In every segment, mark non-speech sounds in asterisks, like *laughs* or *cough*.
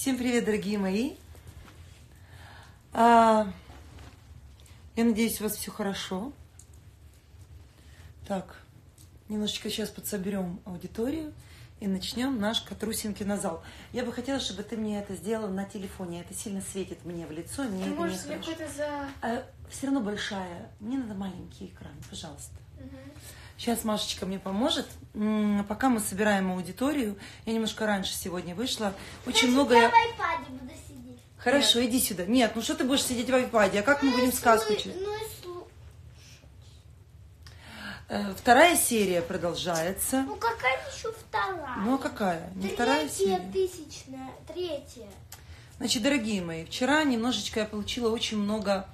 Всем привет, дорогие мои. А, я надеюсь, у вас все хорошо. Так, немножечко сейчас подсоберем аудиторию и начнем наш Катрусинкин зал. Я бы хотела, чтобы ты мне это сделал на телефоне. Это сильно светит мне в лицо, и мне Ты можешь не себе хорошо. какой-то за... А, все равно большая. Мне надо маленький экран, пожалуйста. Мгм. Сейчас Машечка мне поможет. Пока мы собираем аудиторию, я немножко раньше сегодня вышла. Очень много Я я... в айпаде буду сидеть. Хорошо, иди сюда. Нет, ну что ты будешь сидеть в айпаде? А как мы будем сказку читать? Ну Э, Вторая серия продолжается. Ну какая еще вторая? Ну а какая? Не вторая Третья серия. тысячная, третья. Значит, дорогие мои, вчера немножечко я получила очень много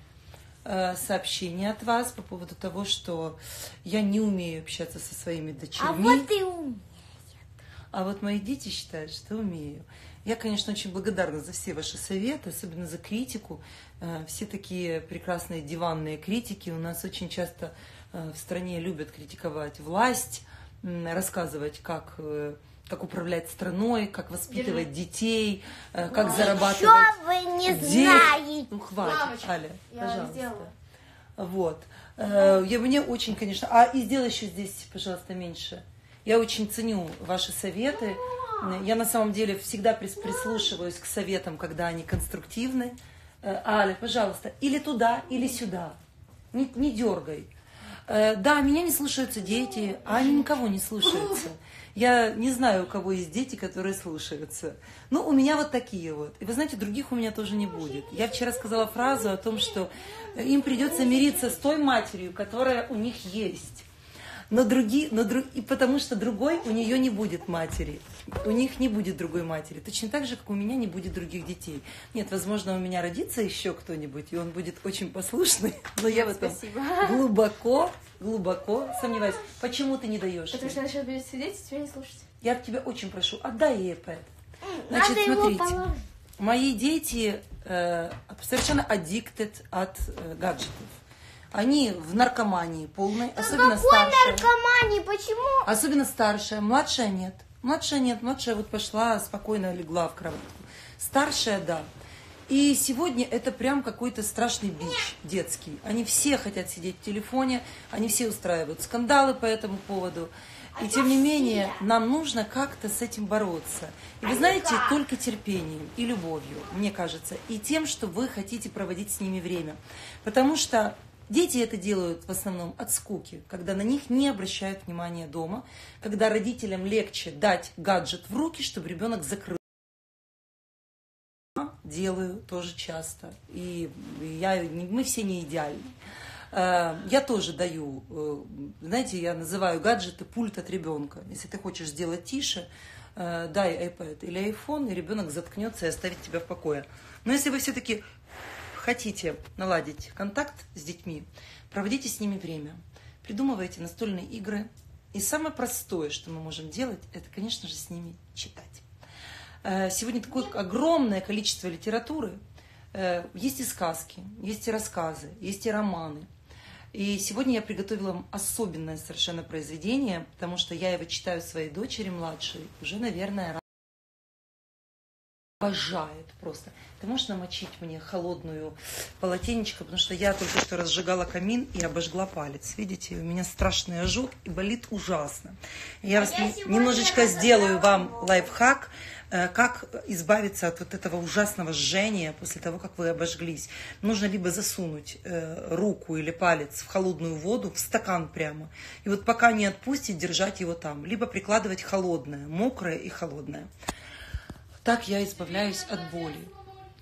э, сообщений от вас по поводу того, что я не умею общаться со своими дочерьми. А вот и ум. А вот мои дети считают, что умею. Я, конечно, очень благодарна за все ваши советы, особенно за критику. Э, Все такие прекрасные диванные критики. У нас очень часто э, в стране любят критиковать власть, рассказывать, как, как управлять страной, как воспитывать детей, э, как зарабатывать. Что вы не знаете? Ну, хватит, Мамочка, Аля, я пожалуйста. сделала. Вот. Э, Я мне очень, конечно... А и сделай еще здесь, пожалуйста, меньше. Я очень ценю ваши советы. Я на самом деле всегда прис- прислушиваюсь к советам, когда они конструктивны. Э, Аля, пожалуйста, или туда, или сюда. Не, не дергай. Э, Да, меня не слушаются дети, а они никого не слушаются. Я не знаю, у кого есть дети, которые слушаются. Ну, у меня вот такие вот. И вы знаете, других у меня тоже не будет. Я вчера сказала фразу о том, что им придется мириться с той матерью, которая у них есть. Но другие, но друг, и потому что другой у нее не будет матери. У них не будет другой матери. Точно так же, как у меня не будет других детей. Нет, возможно, у меня родится еще кто-нибудь, и он будет очень послушный, *laughs* но я в этом Спасибо. глубоко, глубоко сомневаюсь. Почему ты не даешь? Потому что она сейчас будет сидеть и тебя не слушать. Я тебя очень прошу, отдай ей iPad. Надо Значит, его смотрите, мои дети э, совершенно addicted от э, гаджетов. Они в наркомании полной, особенно Какой старшая. наркомании? Почему? Особенно старшая, младшая нет. Младшая нет, младшая вот пошла, спокойно легла в кроватку. Старшая, да. И сегодня это прям какой-то страшный бич детский. Они все хотят сидеть в телефоне, они все устраивают скандалы по этому поводу. И тем не менее, нам нужно как-то с этим бороться. И вы знаете, только терпением и любовью, мне кажется, и тем, что вы хотите проводить с ними время. Потому что Дети это делают в основном от скуки, когда на них не обращают внимания дома, когда родителям легче дать гаджет в руки, чтобы ребенок закрыл. Делаю тоже часто. И я, мы все не идеальны. Э, Я тоже даю, э, знаете, я называю гаджеты пульт от ребенка. Если ты хочешь сделать тише, э, дай iPad или iPhone, и ребенок заткнется и оставит тебя в покое. Но если вы все-таки хотите наладить контакт с детьми, проводите с ними время, придумывайте настольные игры. И самое простое, что мы можем делать, это, конечно же, с ними читать. Э, Сегодня такое огромное количество литературы. Э, Есть и сказки, есть и рассказы, есть и романы. И сегодня я приготовила вам особенное совершенно произведение, потому что я его читаю своей дочери младшей уже, наверное, обожает просто. Ты можешь намочить мне холодную полотенечко, потому что я только что разжигала камин и обожгла палец. Видите, у меня страшный ожог и болит ужасно. Я вас я немножечко сделаю вам лайфхак, э, как избавиться от вот этого ужасного жжения после того, как вы обожглись. Нужно либо засунуть э, руку или палец в холодную воду, в стакан прямо, и вот пока не отпустит, держать его там, либо прикладывать холодное, мокрое и холодное. Так я избавляюсь от боли.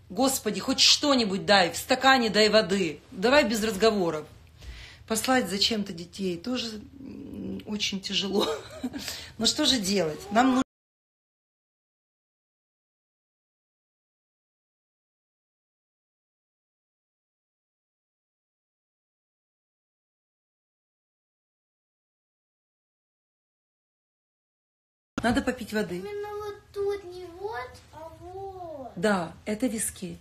Господи, хоть что-нибудь дай, в стакане дай воды. Давай без разговоров. Послать зачем-то детей тоже очень тяжело. *laughs* Но что же делать? Нам нужно... Надо попить воды. Именно вот тут не вот, а вот. Да, это виски.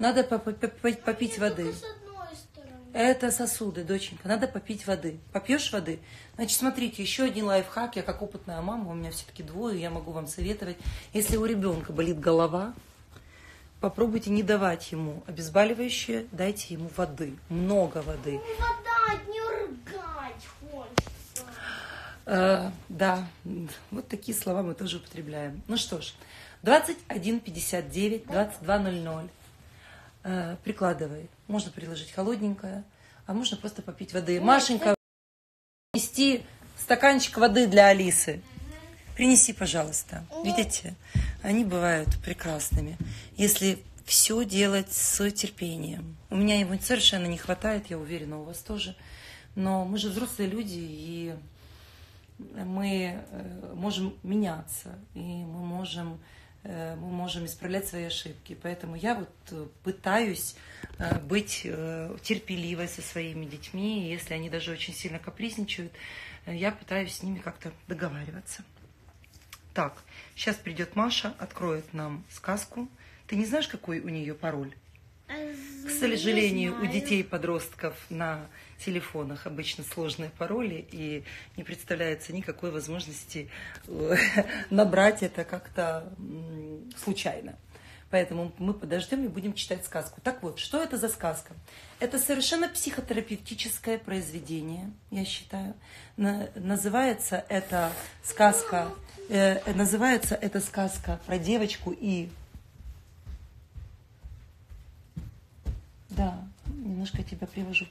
Надо по- по- по- попить воды. Это сосуды, доченька. Надо попить воды. Попьешь воды? Значит, смотрите, еще один лайфхак. Я как опытная мама, у меня все-таки двое, я могу вам советовать. Если у ребенка болит голова, попробуйте не давать ему обезболивающее, дайте ему воды. Много воды. Вода, не ргать хочется. Э, да, вот такие слова мы тоже употребляем. Ну что ж, 21.59, 22.00. Э, прикладывай. Можно приложить холодненькое, а можно просто попить воды. Машенька, принести стаканчик воды для Алисы. Принеси, пожалуйста. Видите, они бывают прекрасными, если все делать с терпением. У меня его совершенно не хватает, я уверена, у вас тоже. Но мы же взрослые люди, и мы э, можем меняться, и мы можем, мы можем исправлять свои ошибки. Поэтому я вот э, пытаюсь э, быть э, терпеливой со своими детьми, если они даже очень сильно капризничают, э, я пытаюсь с ними как-то договариваться. Так, сейчас придет Маша, откроет нам сказку. Ты не знаешь, какой у нее пароль? К сожалению, у детей подростков на телефонах обычно сложные пароли, и не представляется никакой возможности э, *laughs* набрать это как-то случайно. Поэтому мы подождем и будем читать сказку. Так вот, что это за сказка? Это совершенно психотерапевтическое произведение, я считаю. На- называется эта сказка, э, называется эта сказка про девочку и Да, немножко тебя привожу.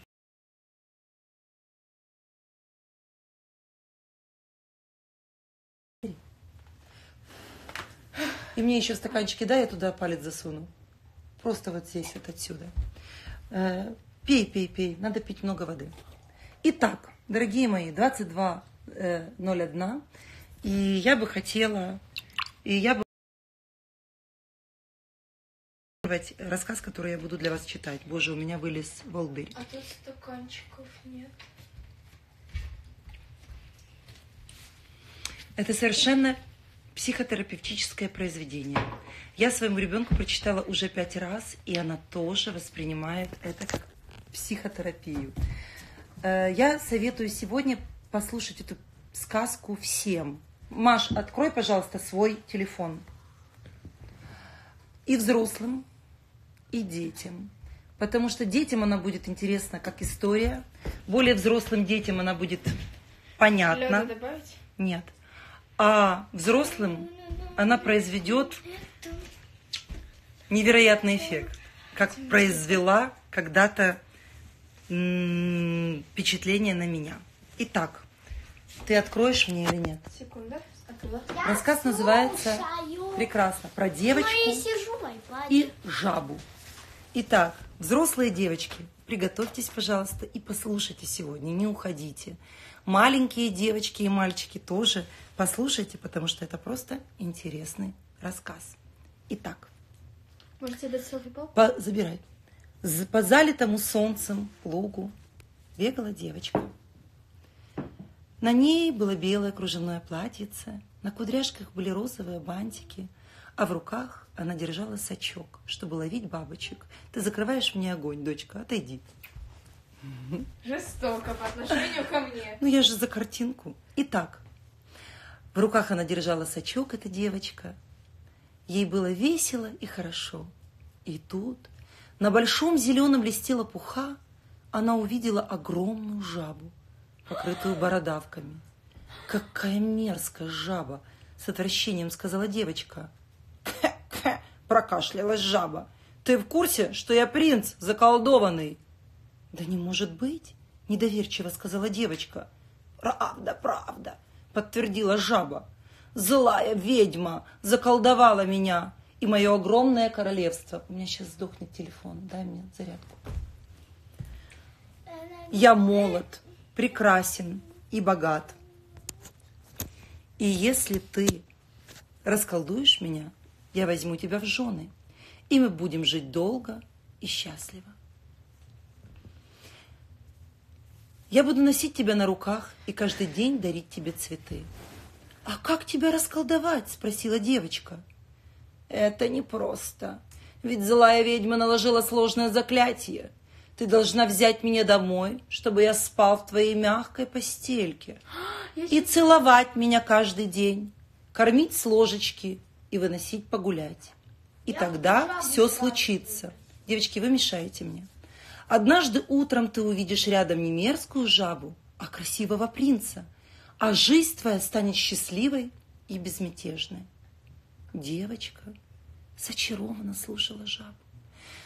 И мне еще стаканчики дай, я туда палец засуну. Просто вот здесь, вот отсюда. Э, Пей, пей, пей. Надо пить много воды. Итак, дорогие мои, 22.01. И я бы хотела, и я бы рассказ, который я буду для вас читать. Боже, у меня вылез волдырь. А тут стаканчиков нет. Это совершенно психотерапевтическое произведение. Я своему ребенку прочитала уже пять раз, и она тоже воспринимает это как психотерапию. Э, Я советую сегодня послушать эту сказку всем. Маш, открой, пожалуйста, свой телефон. И взрослым, и детям. Потому что детям она будет интересна как история, более взрослым детям она будет понятна. Лёда добавить? Нет. А взрослым она произведет невероятный эффект, как произвела когда-то впечатление на меня. Итак, ты откроешь мне или нет? Секунда. Рассказ называется прекрасно про Ну девочку и жабу. Итак, взрослые девочки, приготовьтесь, пожалуйста, и послушайте сегодня, не уходите. Маленькие девочки и мальчики тоже послушайте, потому что это просто интересный рассказ. Итак, Можете дать селфи палку? по, забирай. По залитому солнцем лугу бегала девочка. На ней было белое кружевное платьице, на кудряшках были розовые бантики, а в руках она держала сачок, чтобы ловить бабочек. Ты закрываешь мне огонь, дочка, отойди. Жестоко по отношению ко мне. Ну я же за картинку. Итак, в руках она держала сачок, эта девочка. Ей было весело и хорошо. И тут на большом зеленом листе лопуха она увидела огромную жабу, покрытую бородавками. Какая мерзкая жаба, с отвращением сказала девочка. «Кхе-кхе», прокашлялась жаба. Ты в курсе, что я принц заколдованный? Да не может быть, недоверчиво сказала девочка. Правда, правда, подтвердила жаба. Злая ведьма заколдовала меня и мое огромное королевство. У меня сейчас сдохнет телефон, дай мне зарядку. Я молод, прекрасен и богат. И если ты расколдуешь меня, я возьму тебя в жены, и мы будем жить долго и счастливо. Я буду носить тебя на руках и каждый день дарить тебе цветы. А как тебя расколдовать? спросила девочка. Это непросто, ведь злая ведьма наложила сложное заклятие. Ты должна взять меня домой, чтобы я спал в твоей мягкой постельке. И целовать меня каждый день, кормить с ложечки и выносить погулять. И тогда все случится. Девочки, вы мешаете мне. Однажды утром ты увидишь рядом не мерзкую жабу, а красивого принца. А жизнь твоя станет счастливой и безмятежной. Девочка зачарованно слушала жабу.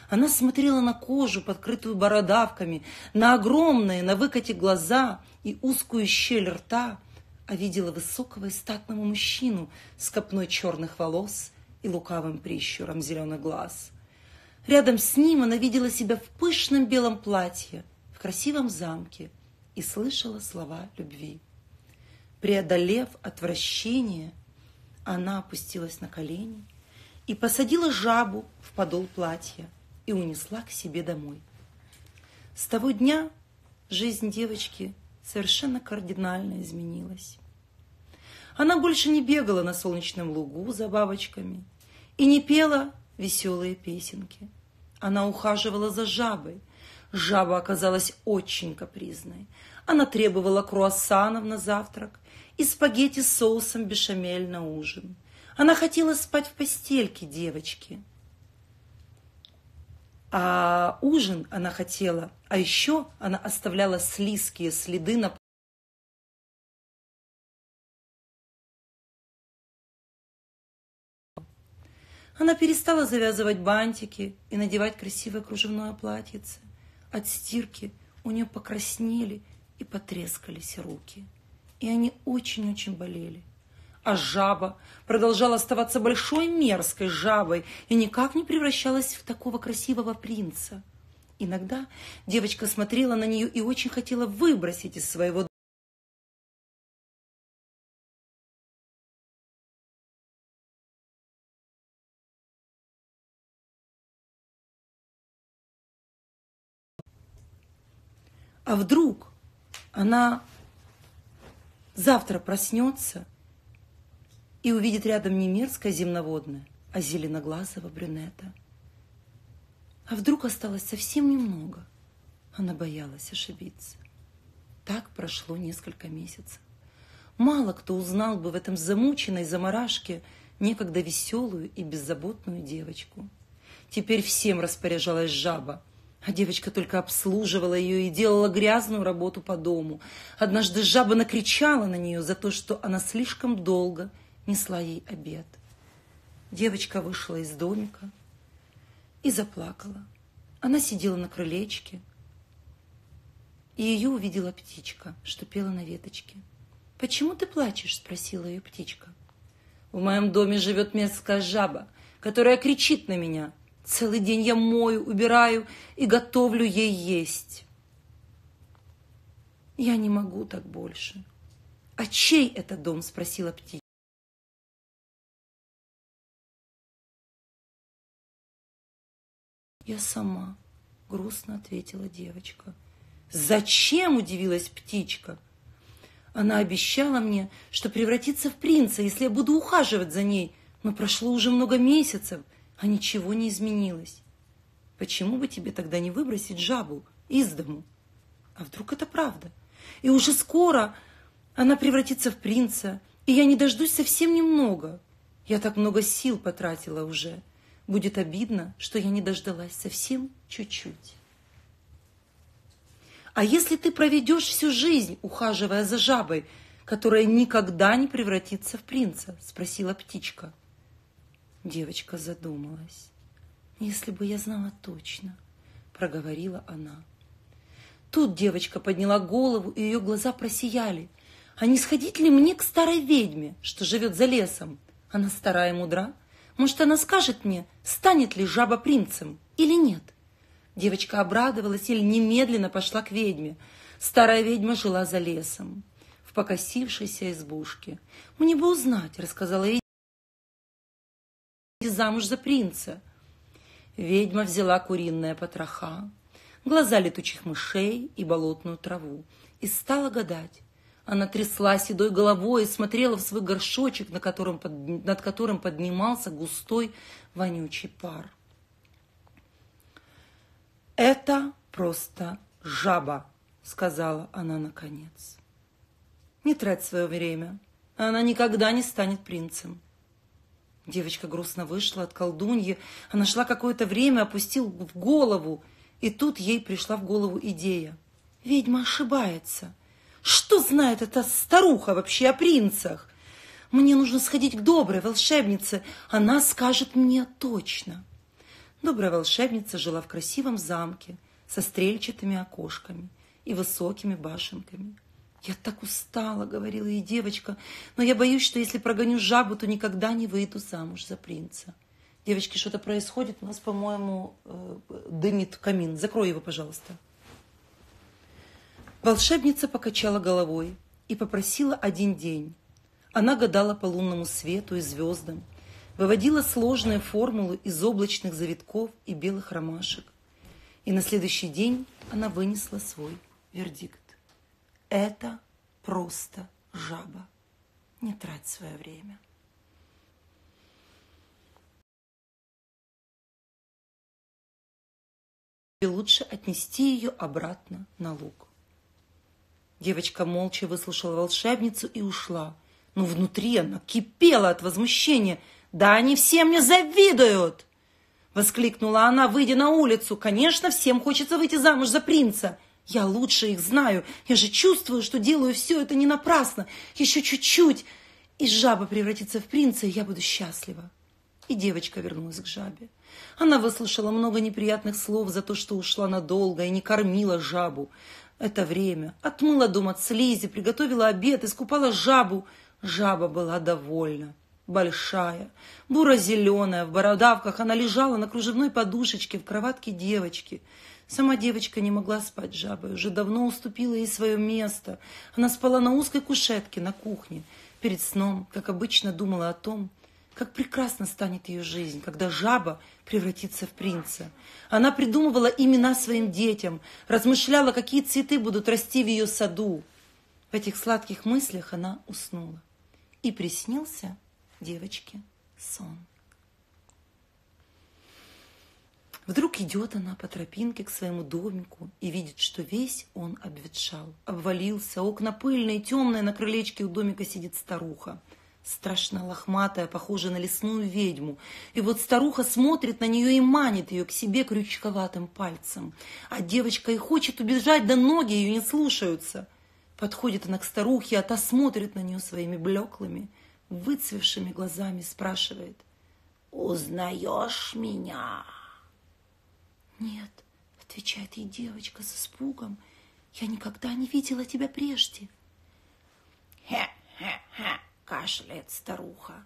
Она смотрела на кожу, подкрытую бородавками, на огромные, на выкате глаза и узкую щель рта, а видела высокого и статного мужчину с копной черных волос и лукавым прищуром зеленых глаз. Рядом с ним она видела себя в пышном белом платье, в красивом замке и слышала слова любви. Преодолев отвращение, она опустилась на колени и посадила жабу в подол платья и унесла к себе домой. С того дня жизнь девочки совершенно кардинально изменилась. Она больше не бегала на солнечном лугу за бабочками и не пела веселые песенки. Она ухаживала за жабой. Жаба оказалась очень капризной. Она требовала круассанов на завтрак и спагетти с соусом бешамель на ужин. Она хотела спать в постельке девочки. А ужин она хотела, а еще она оставляла слизкие следы на Она перестала завязывать бантики и надевать красивое кружевное платьице. От стирки у нее покраснели и потрескались руки. И они очень-очень болели. А жаба продолжала оставаться большой мерзкой жабой и никак не превращалась в такого красивого принца. Иногда девочка смотрела на нее и очень хотела выбросить из своего А вдруг она завтра проснется и увидит рядом не мерзкое земноводное, а зеленоглазого брюнета. А вдруг осталось совсем немного? Она боялась ошибиться. Так прошло несколько месяцев. Мало кто узнал бы в этом замученной заморашке некогда веселую и беззаботную девочку. Теперь всем распоряжалась жаба, а девочка только обслуживала ее и делала грязную работу по дому. Однажды жаба накричала на нее за то, что она слишком долго несла ей обед. Девочка вышла из домика и заплакала. Она сидела на крылечке, и ее увидела птичка, что пела на веточке. «Почему ты плачешь?» – спросила ее птичка. «В моем доме живет мерзкая жаба, которая кричит на меня. Целый день я мою, убираю и готовлю ей есть. Я не могу так больше. А чей это дом? Спросила птичка. Я сама, грустно ответила девочка. Зачем? Удивилась птичка. Она обещала мне, что превратится в принца, если я буду ухаживать за ней. Но прошло уже много месяцев, а ничего не изменилось. Почему бы тебе тогда не выбросить жабу из дому? А вдруг это правда? И уже скоро она превратится в принца, и я не дождусь совсем немного. Я так много сил потратила уже. Будет обидно, что я не дождалась совсем чуть-чуть. А если ты проведешь всю жизнь, ухаживая за жабой, которая никогда не превратится в принца? Спросила птичка. Девочка задумалась. Если бы я знала точно, проговорила она. Тут девочка подняла голову, и ее глаза просияли. А не сходить ли мне к старой ведьме, что живет за лесом? Она старая и мудра. Может, она скажет мне, станет ли жаба принцем или нет? Девочка обрадовалась и немедленно пошла к ведьме. Старая ведьма жила за лесом, в покосившейся избушке. «Мне бы узнать», — рассказала ей замуж за принца. Ведьма взяла куриные потроха, глаза летучих мышей и болотную траву и стала гадать. Она трясла седой головой и смотрела в свой горшочек, на котором под, над которым поднимался густой вонючий пар. Это просто жаба, сказала она наконец. Не трать свое время, она никогда не станет принцем. Девочка грустно вышла от колдуньи, она шла какое-то время, опустил в голову, и тут ей пришла в голову идея. Ведьма ошибается. Что знает эта старуха вообще о принцах? Мне нужно сходить к доброй волшебнице, она скажет мне точно. Добрая волшебница жила в красивом замке со стрельчатыми окошками и высокими башенками. «Я так устала», — говорила ей девочка, «но я боюсь, что если прогоню жабу, то никогда не выйду замуж за принца». Девочки, что-то происходит. У нас, по-моему, э, дымит камин. Закрой его, пожалуйста. Волшебница покачала головой и попросила один день. Она гадала по лунному свету и звездам, выводила сложные формулы из облачных завитков и белых ромашек. И на следующий день она вынесла свой вердикт. Это просто жаба. Не трать свое время. И лучше отнести ее обратно на луг. Девочка молча выслушала волшебницу и ушла. Но внутри она кипела от возмущения. «Да они все мне завидуют!» Воскликнула она, выйдя на улицу. «Конечно, всем хочется выйти замуж за принца!» Я лучше их знаю. Я же чувствую, что делаю все это не напрасно. Еще чуть-чуть, и жаба превратится в принца, и я буду счастлива. И девочка вернулась к жабе. Она выслушала много неприятных слов за то, что ушла надолго и не кормила жабу. Это время. Отмыла дом от слизи, приготовила обед, искупала жабу. Жаба была довольна. Большая, буро-зеленая, в бородавках, она лежала на кружевной подушечке в кроватке девочки – Сама девочка не могла спать жабой, уже давно уступила ей свое место. Она спала на узкой кушетке на кухне. Перед сном, как обычно, думала о том, как прекрасно станет ее жизнь, когда жаба превратится в принца. Она придумывала имена своим детям, размышляла, какие цветы будут расти в ее саду. В этих сладких мыслях она уснула. И приснился девочке сон. Вдруг идет она по тропинке к своему домику и видит, что весь он обветшал, обвалился, окна пыльные, темные, на крылечке у домика сидит старуха. Страшно лохматая, похожая на лесную ведьму. И вот старуха смотрит на нее и манит ее к себе крючковатым пальцем. А девочка и хочет убежать, да ноги ее не слушаются. Подходит она к старухе, а та смотрит на нее своими блеклыми, выцвевшими глазами, спрашивает. «Узнаешь меня?» «Нет», — отвечает ей девочка с испугом, — «я никогда не видела тебя прежде». «Хе-хе-хе», — кашляет старуха.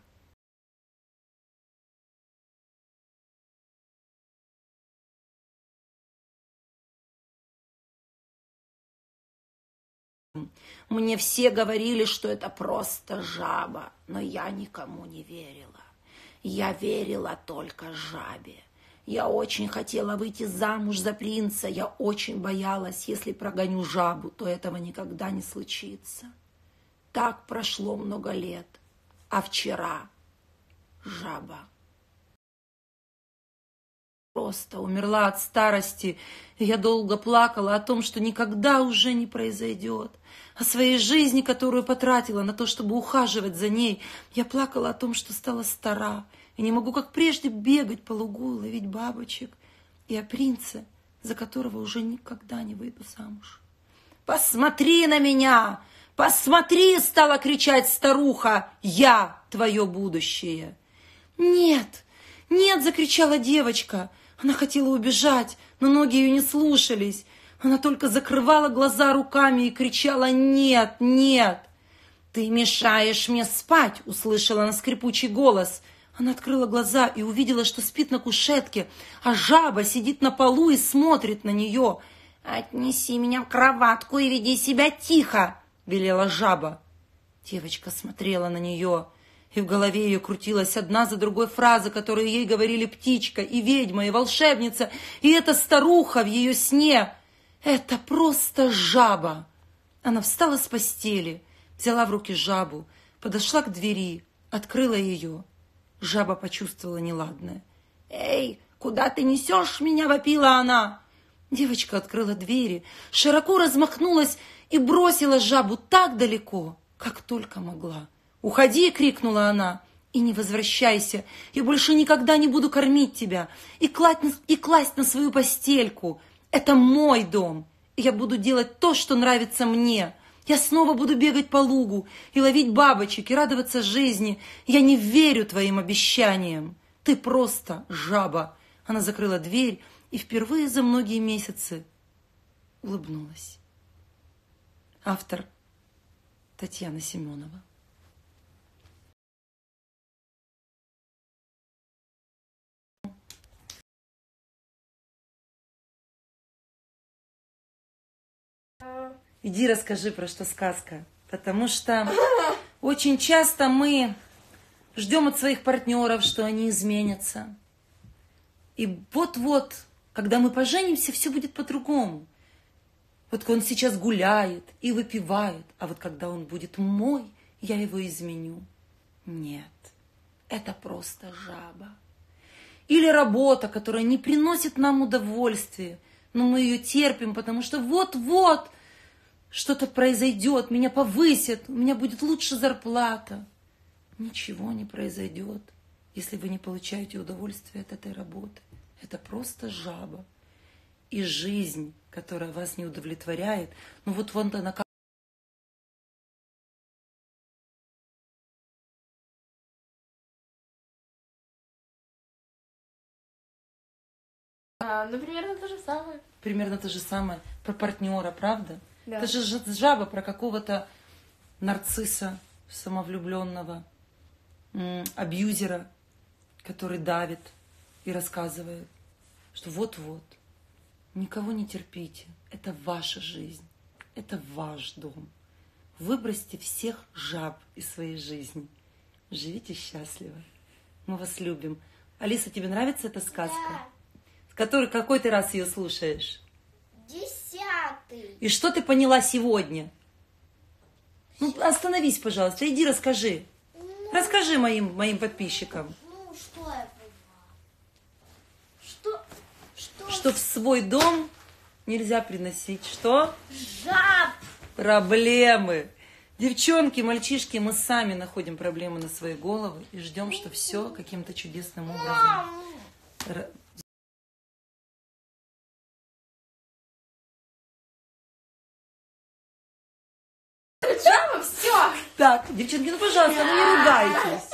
Мне все говорили, что это просто жаба, но я никому не верила. Я верила только жабе. Я очень хотела выйти замуж за принца. Я очень боялась, если прогоню жабу, то этого никогда не случится. Так прошло много лет. А вчера жаба просто умерла от старости, я долго плакала о том, что никогда уже не произойдет. О своей жизни, которую потратила на то, чтобы ухаживать за ней. Я плакала о том, что стала стара, и не могу, как прежде, бегать по лугу, ловить бабочек. И о принце, за которого уже никогда не выйду замуж. «Посмотри на меня! Посмотри!» — стала кричать старуха. «Я твое будущее!» «Нет! Нет!» — закричала девочка. Она хотела убежать, но ноги ее не слушались. Она только закрывала глаза руками и кричала «Нет! Нет!» «Ты мешаешь мне спать!» — услышала она скрипучий голос — она открыла глаза и увидела, что спит на кушетке, а жаба сидит на полу и смотрит на нее. «Отнеси меня в кроватку и веди себя тихо!» — велела жаба. Девочка смотрела на нее, и в голове ее крутилась одна за другой фраза, которые ей говорили птичка, и ведьма, и волшебница, и эта старуха в ее сне. Это просто жаба! Она встала с постели, взяла в руки жабу, подошла к двери, открыла ее — Жаба почувствовала неладное. «Эй, куда ты несешь меня?» — вопила она. Девочка открыла двери, широко размахнулась и бросила жабу так далеко, как только могла. «Уходи!» — крикнула она. «И не возвращайся! Я больше никогда не буду кормить тебя и класть, на- и класть на свою постельку! Это мой дом! Я буду делать то, что нравится мне!» Я снова буду бегать по лугу и ловить бабочек и радоваться жизни. Я не верю твоим обещаниям. Ты просто жаба. Она закрыла дверь и впервые за многие месяцы улыбнулась. Автор Татьяна Семенова. Иди расскажи, про что сказка. Потому что очень часто мы ждем от своих партнеров, что они изменятся. И вот-вот, когда мы поженимся, все будет по-другому. Вот он сейчас гуляет и выпивает, а вот когда он будет мой, я его изменю. Нет, это просто жаба. Или работа, которая не приносит нам удовольствия, но мы ее терпим, потому что вот-вот что-то произойдет, меня повысят, у меня будет лучше зарплата. Ничего не произойдет, если вы не получаете удовольствие от этой работы. Это просто жаба. И жизнь, которая вас не удовлетворяет, ну вот вон она как А, ну, примерно то же самое. примерно то же самое про партнера, правда? Да. Это же жаба про какого-то нарцисса самовлюбленного, абьюзера, который давит и рассказывает, что вот-вот, никого не терпите, это ваша жизнь, это ваш дом. Выбросьте всех жаб из своей жизни. Живите счастливо. Мы вас любим. Алиса, тебе нравится эта сказка? С которой какой ты раз ее слушаешь? Десятый. И что ты поняла сегодня? Ну, остановись, пожалуйста, иди расскажи. Расскажи моим, моим подписчикам, Ну, что я поняла? Что? Что? что в свой дом нельзя приносить что? Жаб. Проблемы. Девчонки, мальчишки, мы сами находим проблемы на свои головы и ждем, что все каким-то чудесным образом Жаба, все! Так, девчонки, ну пожалуйста, ну не ругайтесь.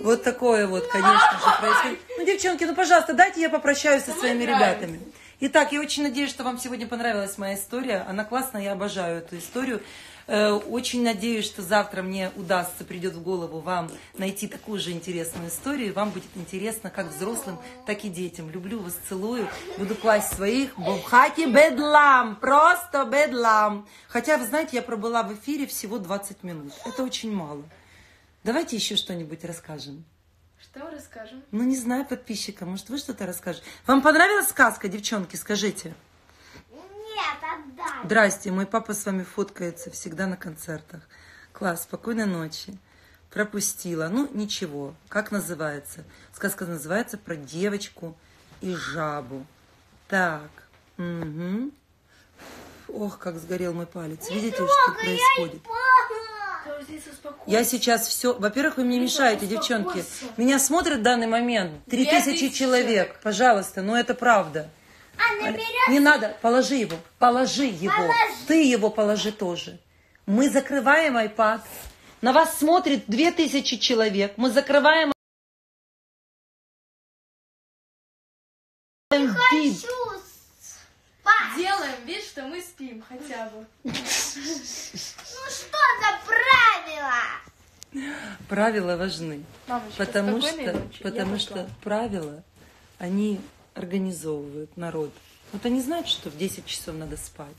Вот такое вот, конечно же, происходит. Ну, девчонки, ну, пожалуйста, дайте я попрощаюсь со своими ребятами. Итак, я очень надеюсь, что вам сегодня понравилась моя история. Она классная, я обожаю эту историю. Э, Очень надеюсь, что завтра мне удастся, придет в голову вам найти такую же интересную историю. Вам будет интересно как взрослым, так и детям. Люблю вас, целую. Буду класть своих. Бо в хате бедлам, просто бедлам. Хотя, вы знаете, я пробыла в эфире всего 20 минут. Это очень мало. Давайте еще что-нибудь расскажем. Что расскажем? Ну, не знаю, подписчикам, может, вы что-то расскажете. Вам понравилась сказка, девчонки, скажите? Здрасте, мой папа с вами фоткается всегда на концертах. Класс, спокойной ночи. Пропустила. Ну, ничего. Как называется? Сказка называется про девочку и жабу. Так. Угу. Ох, как сгорел мой палец. Видите, что происходит? Я сейчас все... Во-первых, вы мне мешаете, девчонки. Меня смотрят в данный момент три Две тысячи тысячи человек. Пожалуйста, но это правда. А Не надо, положи его, положи его. Положи. Ты его положи тоже. Мы закрываем iPad. На вас смотрит две тысячи человек. Мы закрываем вид. хочу спать. Делаем вид, что мы спим хотя бы. Ну что за правила? Правила важны. Мамочка, Потому что, ночи. Потому что правила, они организовывают народ. Вот они знают, что в 10 часов надо спать.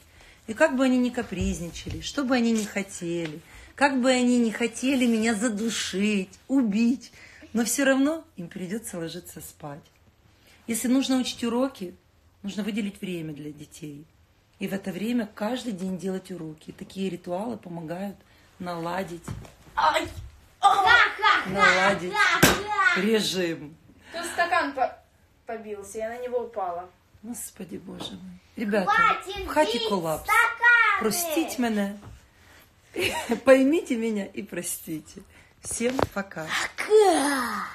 И как бы они ни капризничали, что бы они ни хотели, как бы они ни хотели меня задушить, убить, но все равно им придется ложиться спать. Если нужно учить уроки, нужно выделить время для детей. И в это время каждый день делать уроки. Такие ритуалы помогают наладить, Ай! наладить режим. Тут стакан по... побился, я на него упала. Господи, боже мой. Ребята, Хватит в хаті колапс. стаканы. Простите меня. *laughs* Поймите меня и простите. Всем пока. Пока.